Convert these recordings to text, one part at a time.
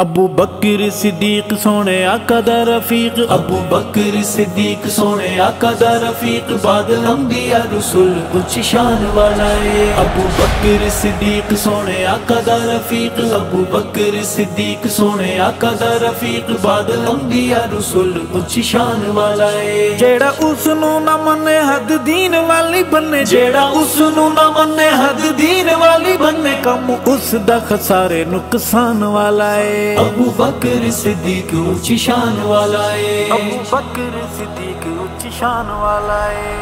ਅਬੂ ਬਕਰ ਸਿੱਦੀਕ ਸੋਹਣੇ ਆਕਾ ਦਾ ਰਫੀਕ, ਅਬੂ ਬਕਰ ਸਿੱਦੀਕ ਸੋਹਣੇ ਆਕਾ ਦਾ ਰਫੀਕ, ਬਾਦਲ ਅੰਬੀਆ ਰਸੂਲ ਉੱਚ ਸ਼ਾਨ ਵਾਲਾ ਏ। ਅਬੂ ਬਕਰ ਸਿੱਦੀਕ ਸੋਹਣੇ ਆਕਾ ਦਾ ਰਫੀਕ, ਅਬੂ ਬਕਰ ਸਿੱਦੀਕ ਸੋਹਣੇ ਆਕਾ ਦਾ ਰਫੀਕ, ਬਾਦਲ ਅੰਬੀਆ ਰਸੂਲ ਉੱਚ ਸ਼ਾਨ ਵਾਲਾ ਏ। ਜਿਹੜਾ ਉਸ ਨੂੰ ਨਾ ਮੰਨੇ ਹੱਦ ਦੀਨ ਵਾਲੀ ਬੰਨੇ, ਜਿਹੜਾ ਉਸ ਨੂੰ ਨਾ ਮੰਨੇ ਹੱਦ ਦੀਨ ਵਾਲੀ ਬੰਨੇ, ਕੰਮ ਉਸ ਦਾ ਖਸਾਰੇ ਨੁਕਸਾਨ ਵਾਲਾ ਏ। अबू बकर सिद्दीक ऊंची शान वाला है अबू बकर सिद्दीक ਸ਼ਾਨ ਵਾਲਾ ਏ।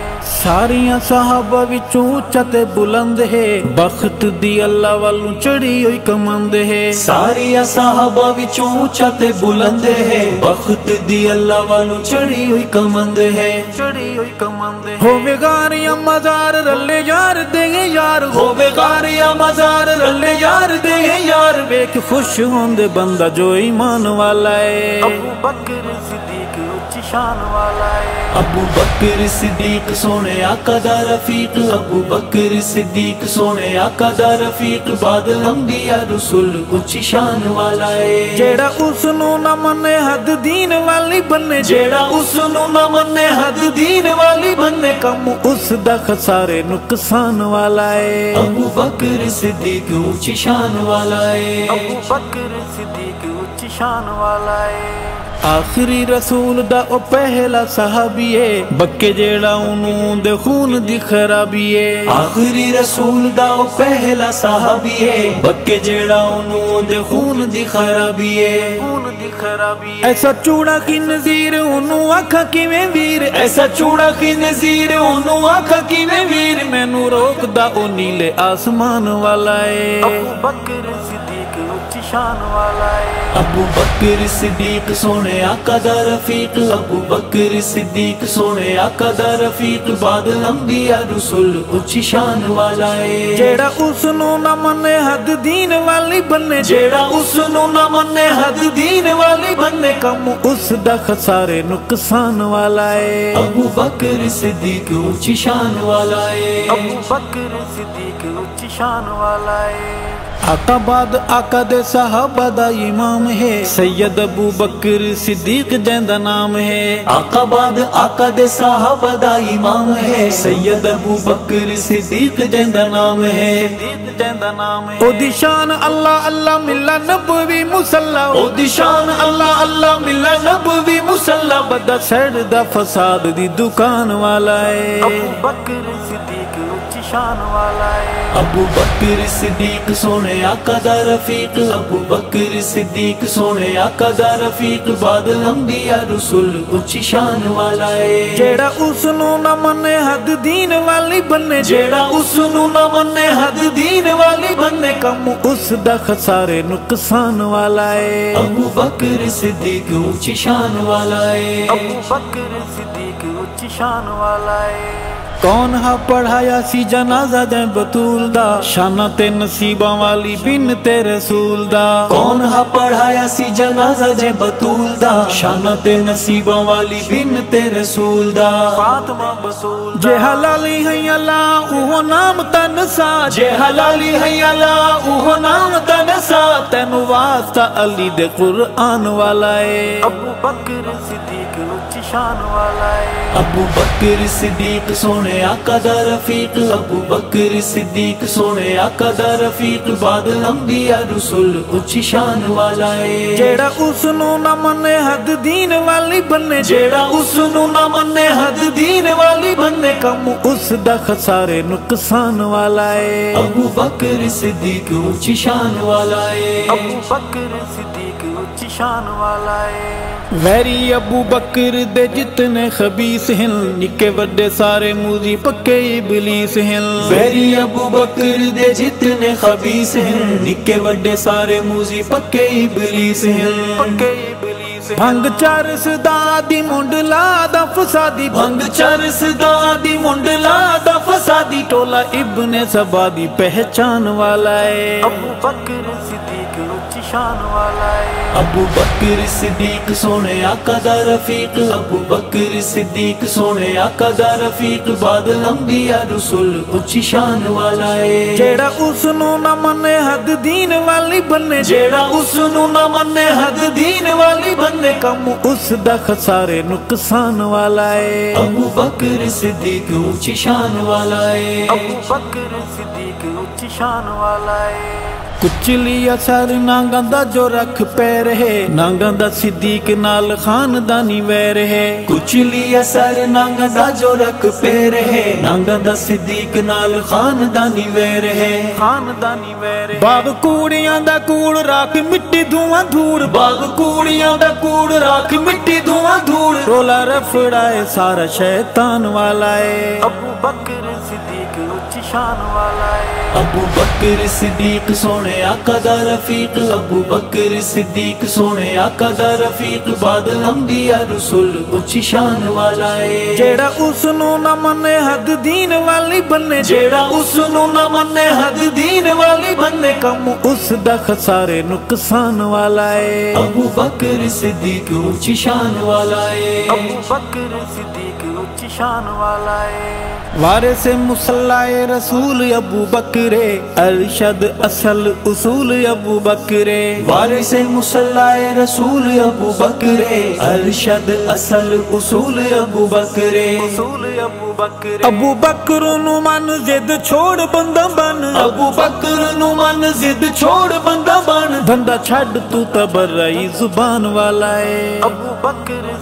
ਸਾਰੀਆਂ ਸਹਾਬਾ ਵਿੱਚੋਂ ਉੱਚਾ ਤੇ ਬੁਲੰਦ ਹੈ। ਬਖਤ ਦੀ ਅੱਲਾ ਵੱਲੋਂ ਚੜੀ ਹੋਈ ਕਮੰਦ ਹੈ। ਸਾਰੀਆਂ ਸਾਹਬਾ ਵਿੱਚੋਂ ਉੱਚਾ ਤੇ ਬੁਲੰਦ ਹੈ। ਬਖਤ ਦੀ ਅੱਲਾ ਵਾਲੋਂ ਚੜੀ ਹੋਈ ਕਮੰਦ ਹੈ। ਚੜੀ ਹੋਈ ਕਮੰਦ ਹੈ। ਹੋਵੇ ਗਾਰੀਆਂ ਮਜ਼ਾਰ ਰੱਲੇ ਯਾਰ ਦੇ ਯਾਰ। ਹੋਵੇ ਗਾਰੀਆਂ ਮਜ਼ਾਰ ਰੱਲੇ ਯਾਰ ਦੇ ਯਾਰ। ਵੇਖ ਖੁਸ਼ ਹੁੰਦੇ ਬੰਦਾ ਜੋ ਈਮਾਨ ਵਾਲਾ ਏ। ਅਬੂ ਬਕਰ ਸਿੱਦੀਕ ਉੱਚੀ ਸ਼ਾਨ ਵਾਲਾ ਏ। ਅਬੂ ਬਕਰ ਸਿੱਦੀਕ ਸੋਹਣੇ ਆਕਾ ਦਾ ਰਫੀਕ। ਅਬੂ ਬਕਰ ਸਿੱਦੀਕ ਸੋਹਣੇ ਆਕਾ ਦਾ ਰਫੀਕ। ਬਾਦਲ ਅੰਬੀਆ ਰਸੂਲ ਉੱਚੀ ਸ਼ਾਨ ਵਾਲਾ ਏ। ਜਿਹੜਾ ਉਸ ਨੂੰ ਨਾ ਮੰਨੇ ਹੱਦ ਦੀਨ ਵਾਲੀ ਬੰਨੇ। ਜਿਹੜਾ ਉਸ ਨੂੰ ਨਾ ਮੰਨੇ ਹੱਦ ਦੀਨ ਵਾਲੀ ਬੰਨੇ। ਕੰਮ ਉਸ ਦਾ ਖਸਾਰੇ ਨੁਕਸਾਨ ਵਾਲਾ ਏ। ਅਬੂ ਬਕਰ ਸਿੱਦੀਕ ਉੱਚੀ ਸ਼ਾਨ ਵਾਲਾ ਏ। ਅਬੂ ਬਕਰ ਸਿੱਦੀਕ ਉੱਚੀ ਸ਼ਾਨ ਵਾਲਾ ਏ। ਆਖਰੀ ਰਸੂਲ ਦਾ ਉਹ ਪਹਿਲਾ ਸਹਾਬੀ ਬੱਕੇ ਜਿਹੜਾ ਉਹਨੂੰ ਦੇ ਖੂਨ ਦੀ ਖਰਾਬੀ ਆਖਰੀ ਰਸੂਲ ਦਾ ਉਹ ਪਹਿਲਾ ਸਾਹਬੀ ਬੱਕੇ ਜਿਹੜਾ ਉਹਨੂੰ ਦੇ ਖੂਨ ਦੀ ਖਰਾਬੀ ਏ ਖੂਨ ਦੀ ਖਰਾਬੀ ਐਸਾ ਚੂੜਾ ਕੀ ਨਜ਼ੀਰ, ਉਹਨੂੰ ਆਖਾਂ ਕਿਵੇਂ ਵੀਰ? ਐਸਾ ਚੂੜਾ ਕੀ ਨਜ਼ੀਰ, ਉਹਨੂੰ ਆਖਾਂ ਕਿਵੇਂ ਵੀਰ? ਮੈਨੂੰ ਰੋਕਦਾ ਉਹ ਨੀਲੇ ਆਸਮਾਨ ਵਾਲਾ ਏ। ਅਬੂ ਬਕਰ ਸ਼ਾਨ ਵਾਲਾ ਏ। ਅਬੂ ਬਕਰ ਸਿੱਦੀਕ ਸੋਹਣੇ ਆਕਾ ਦਾ ਰਫੀਕ। ਅਬੂ ਬਕਰ ਸਿੱਦੀਕ ਸੋਹਣੇ ਆਕਾ ਦਾ ਰਫੀਕ ਬਾਦਲ ਅੰਬੀਆ ਰਸੂਲ ਉੱਚੀ ਸ਼ਾਨ ਵਾਲਾ ਏ। ਜਿਹੜਾ ਉਸ ਨੂੰ ਨਾ ਮੰਨੇ ਹੱਦ ਦੀਨ ਵਾਲੀ ਬੰਨੇ। ਜਿਹੜਾ ਉਸ ਨੂੰ ਨਾ ਮੰਨੇ ਹੱਦ ਦੀਨ ਵਾਲੀ ਬੰਨੇ। ਕੰਮ ਉਸ ਦਾ ਖਸਾਰੇ ਨੁਕਸਾਨ ਵਾਲਾ ਏ। ਅਬੂ ਬਕਰ ਸਿੱਦੀਕ ਉੱਚੀ ਸ਼ਾਨ ਵਾਲਾ ਏ। ਅਬੂ ਬਕਰ ਸਿੱਦੀਕ ਉੱਚੀ ਸ਼ਾਨ ਵਾਲਾ ਏ। आकाबाद आका दे साहबा दा इमाम है सैयद अबू बकर सिद्दीक जैंदा नाम है आकाबाद आका दे साहबा दा इमाम है सैयद अबू बकर सिद्दीक जैंदा नाम है जैंदा नाम है ओदी शान अल्लाह अल्लाह मिला नबवी मुसल्ला ओदी शान अल्लाह अल्लाह मिला नबवी मुसल्ला बदा सड़ दा फसाद दी दुकान वाला है अबू बकर सिद्दीक उच्च शान वाला है अबू बकर सिद्दीक सोने ਸੋਹਣੇ ਆਕਾ ਦਾ ਰਫੀਕ ਅਬੂ ਬਕਰ ਸਿੱਦੀਕ ਸੋਹਣੇ ਆਕਾ ਦਾ ਰਫੀਕ ਬਾਦਲ ਅੰਬੀਆ ਰਸੂਲ ਉੱਚੀ ਸ਼ਾਨ ਵਾਲਾ ਏ। ਜਿਹੜਾ ਉਸ ਨੂੰ ਨਾ ਮੰਨੇ ਹੱਦ ਦੀਨ ਵਾਲੀ ਬੰਨੇ। ਜਿਹੜਾ ਉਸ ਨੂੰ ਨਾ ਮੰਨੇ ਹੱਦ ਦੀਨ ਵਾਲੀ ਬੰਨੇ। ਕੰਮ ਉਸ ਦਾ ਖਸਾਰੇ ਨੁਕਸਾਨ ਵਾਲਾ ਏ। ਅਬੂ ਬਕਰ ਸਿੱਦੀਕ ਉੱਚੀ ਸ਼ਾਨ ਵਾਲਾ ਏ। ਅਬੂ ਬਕਰ ਸਿੱਦੀਕ ਉੱਚੀ ਸ਼ਾਨ ਵਾਲਾ ਏ। ਕੌਣ ਹਾ ਪੜਾਇਆ ਸੀ ਜਨਾਜ਼ਾ ਜੈ ਬਤੂਲ ਦਾ? ਸ਼ਾਨਾ ਤੇ ਨਸੀਬਾਂ ਵਾਲੀ ਬਿਨ ਤੇ ਰਸੂਲ ਦਾ। ਕੌਣ ਹਾ ਪੜਾਇਆ ਸੀ ਜਨਾਜ਼ਾ ਜੇ ਬਤੂਲ ਦਾ? ਸ਼ਾਨ ਤੇ ਨਸੀਬਾਂ ਵਾਲੀ ਬਿਨ ਤੇ ਰਸੂਲ ਦਾ। ਫਾਤਮਾ ਬਸੂਲ ਜੇ ਹਲਾਲੀ ਹੈ ਅੱਲਾ ਉਹ ਨਾਮ ਤਨ ਸਾ। ਜੇ ਹਲਾਲੀ ਹੈ ਅੱਲਾ ਉਹ ਨਾਮ ਤਨਸਾ ਤੈਨੂੰ ਵਾਸਤਾ ਅਲੀ ਦੇ ਕੁਰਆਨ ਵਾਲਾ ਏ। ਅਬੂ ਬਕਰ ਸਿੱਦੀਕ ਉੱਚੀ ਸ਼ਾਨ ਵਾਲਾ ਏ। ਅਬੂ ਬਕਰ ਸਿੱਦੀਕ ਸੋਹਣੇ ਆਕਾ ਦਾ ਰਫੀਕ ਅਬੂ ਬਕਰ ਸਿੱਦੀਕ। ਸੋਹਣੇ ਆਕਾ ਦਾ ਰਫੀਕ ਬਾਦਲ ਅੰਬੀਆ ਰਸੂਲ ਉੱਚੀ ਸ਼ਾਨ ਵਾਲਾ ਏ। ਜਿਹੜਾ ਉਸ ਨੂੰ ਨਾ ਮੰਨੇ ਹੱਦ ਦੀਨ ਵਾਲੀ ਬੰਨੇ। ਜਿਹੜਾ ਉਸ ਨੂੰ ਨਾ ਮੰਨੇ ਹੱਦ ਦੀਨ ਵਾਲੀ ਬੰਨੇ। ਕੰਮ ਉਸ ਦਾ ਖਸਾਰੇ ਨੁਕਸਾਨ ਵਾਲਾ ਏ। ਅਬੂ ਬਕਰ ਸਿੱਦੀਕ ਉੱਚੀ ਸ਼ਾਨ ਵਾਲਾ ਏ। ਅਬੂ ਬਕਰ ਸਿੱਦੀਕ ਸ਼ਾਨ ਵਾਲਾ ਏ। ਵੈਰੀ ਅਬੂ ਬਕਰ ਦੇ ਜਿਤਨੇ ਖਬੀਸ ਹਨ ਨਿੱਕੇ ਵੱਡੇ ਸਾਰੇ ਮੂਜ਼ੀ ਪੱਕੇ ਇਬਲੀਸ ਹਨ। ਵੈਰੀ ਅਬੂ ਬਕਰ ਦੇ ਜਿਤਨੇ ਖਬੀਸ ਹਨ ਨਿੱਕੇ ਵੱਡੇ ਸਾਰੇ ਮੂਜ਼ੀ ਪੱਕੇ ਇਬਲੀਸ ਹਨ। ਪੱਕੇ ਇਬਲੀਸ ਭੰਗ ਚਰਸ ਦਾ ਦੀ ਮੁੰਡਲਾ ਦਾ ਫਸਾਦੀ ਭੰਗ ਚਰਸ ਦਾ ਦੀ ਮੁੰਡਲਾ ਦਾ ਫਸਾਦੀ ਟੋਲਾ ਇਬਨ ਸਬਾ ਦੀ ਪਹਿਚਾਨ ਵਾਲਾ ਏ। ਅਬੂ ਬਕਰ ਸਿੱਦੀਕ ਉੱਚੀ ਸ਼ਾਨ ਵਾਲਾ ਏ। ਅਬੂ ਬਕਰ ਸਿੱਦੀਕ ਸੋਹਣੇ ਆਕਾ ਦਾ ਰਫੀਕ। ਅਬੂ ਬਕਰ ਸਿੱਦੀਕ ਸੋਹਣੇ ਆਕਾ ਦਾ ਰਫੀਕ। ਬਾਦਲ ਅੰਬੀਆ ਰਸੂਲ ਉੱਚੀ ਸ਼ਾਨ ਵਾਲਾ ਏ। ਜਿਹੜਾ ਉਸ ਨੂੰ ਨਾ ਮੰਨੇ ਹੱਦ ਦੀਨ ਵਾਲੀ ਬੰਨੇ। ਜਿਹੜਾ ਉਸ ਨੂੰ ਨਾ ਮੰਨੇ ਹੱਦ ਦੀਨ ਵਾਲੀ ਬੰਦੇ ਕੰਮ ਉਸ ਦਾ ਖਸਾਰੇ ਨੁਕਸਾਨ ਵਾਲਾ ਏ ਅਬੂ ਬਕਰ ਸਿੱਦੀਕ ਉੱਚੀ ਸ਼ਾਨ ਵਾਲਾ ਏ ਅਬੂ ਬਕਰ ਸਿੱਦੀਕ ਉੱਚੀ ਸ਼ਾਨ ਵਾਲਾ ਏ ਕੁਚਲੀ ਅਸਰ ਨਾਂਗਾਂ ਦਾ ਜੋ ਰੱਖ ਪੈ ਰਹੇ, ਨਾਂਗਾਂ ਦਾ ਸਿੱਦੀਕ ਨਾਲ ਖਾਨਦਾਨੀ ਵੈ ਰਹੇ। ਕੁਚਲੀ ਅਸਰ ਨੰਗ ਦਾ ਜੋ ਰੱਖ ਪੈ ਰਹੇ, ਨੰਗ ਦਾ ਸਿੱਦੀਕ ਨਾਲ ਖਾਨਦਾਨੀ ਵੇ ਰਹੇ। ਖਾਨਦਾਨੀ ਵੈ ਰਹੇ। ਬਾਬ ਕੂੜੀਆਂ ਦਾ ਕੂੜ ਰੱਖ ਮਿੱਟੀ ਧੂਆਂ ਧੂੜ, ਬਾਗ ਕੂੜੀਆਂ ਦਾ ਕੂੜ ਰੱਖ ਮਿੱਟੀ ਧੂਆਂ ਧੂੜ। ਰੋਲਾ ਰਫੜਾਏ ਸਾਰਾ ਸ਼ੈਤਾਨ ਵਾਲਾ ਏ। ਅਬੂ ਬਕਰ ਸਿੱਦੀਕ ਉੱਚੀ ਸ਼ਾਨ ਵਾਲਾ ਏ। ਅਬੂ ਬਕਰ ਸਿੱਦੀਕ ਸੋਹਣੇ ਆਕਾ ਦਾ ਰਫੀਕ ਅਬੂ ਬਕਰ ਸਿੱਦੀਕ। ਸੋਹਣੇ ਆਕਾ ਦਾ ਰਫੀਕ ਬਾਦਲ ਅੰਬੀਆ ਰਸੂਲ ਉੱਚੀ ਸ਼ਾਨ ਵਾਲਾ ਏ। ਜਿਹੜਾ ਉਸ ਨੂੰ ਨਾ ਮੰਨੇ ਹੱਦ ਦੀਨ ਵਾਲੀ ਬੰਨੇ। ਜਿਹੜਾ ਉਸ ਨੂੰ ਨਾ ਮੰਨੇ ਹੱਦ ਦੀਨ ਵਾਲੀ ਬੰਦੇ ਕੰਮ ਉਸ ਦਾ ਖਸਾਰੇ ਨੁਕਸਾਨ ਵਾਲਾ ਏ। ਅਬੂ ਬਕਰ ਸਿੱਦੀਕ ਉੱਚੀ ਸ਼ਾਨ ਵਾਲਾ ਏ। ਅਬੂ ਬਕਰ ਸਿੱਦੀਕ ਸ਼ਾਨ ਵਾਲਾ ਏ। ਮੁਸੱਲਾਏ ਰਸੂਲ ਅਬੂ ਬਕਰੇ ਅਰਸ਼ਦ ਅਸਲ ਉਸੂਲ ਅਬੂ ਬਕਰੇ। ਵਾਰਿਸ ਮੁਸੱਲਾਏ ਰਸੂਲ ਅਬੂ ਬਕਰੇ ਅਰਸ਼ਦ ਅਸਲ ਉਸੂਲ ਅਬੂ ਬਕਰੇ। ਉਸੂਲ ਅਬੂ ਬਕਰੇ। ਅਬੂ ਬਕਰ ਨੂੰ ਮਨ ਜ਼ਿੱਦ ਛੋੜ ਬੰਦਾ ਬਨ ਅਬੂ ਬਕਰ ਨੂੰ ਮਨ ਜ਼ਿੱਦ ਛੋੜ ਬੰਦਾ ਬਣ। ਧੰਦਾ ਛੱਡ ਤੂੰ ਤਬਰਈ ਜ਼ੁਬਾਨ ਵਾਲਾ ਏ। ਅਬੂ ਬਕਰ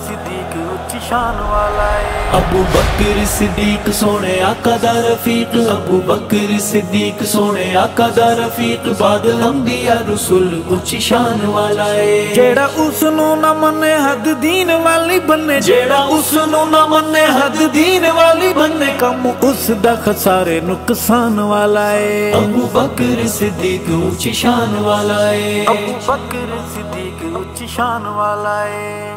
ਸ਼ਾਨ ਵਾਲਾ ਏ। ਅਬੂ ਬਕਰ ਸਿੱਦੀਕ ਸੋਹਣੇ ਆਕਾ ਦਾ ਰਫੀਕ। ਅਬੂ ਬਕਰ ਸਿੱਦੀਕ ਸੋਹਣੇ ਆਕਾ ਦਾ ਰਫੀਕ। ਬਾਦਲ ਅੰਬੀਆ ਰਸੂਲ ਉੱਚੀ ਸ਼ਾਨ ਵਾਲਾ ਏ। ਜਿਹੜਾ ਉਸ ਨੂੰ ਨਾ ਮੰਨੇ ਹੱਦ ਦੀਨ ਵਾਲੀ ਬੰਨੇ। ਜਿਹੜਾ ਉਸ ਨੂੰ ਨਾ ਮੰਨੇ ਹੱਦ ਦੀਨ ਵਾਲੀ ਬੰਦੇ ਕੰਮ ਉਸ ਦਾ ਖਸਾਰੇ ਨੁਕਸਾਨ ਵਾਲਾ ਏ। ਅਬੂ ਬਕਰ ਸਿੱਦੀਕ ਉੱਚੀ ਸ਼ਾਨ ਵਾਲਾ ਏ। ਅਬੂ ਬਕਰ ਸਿੱਦੀਕ ਉੱਚੀ ਸ਼ਾਨ ਵਾਲਾ ਏ।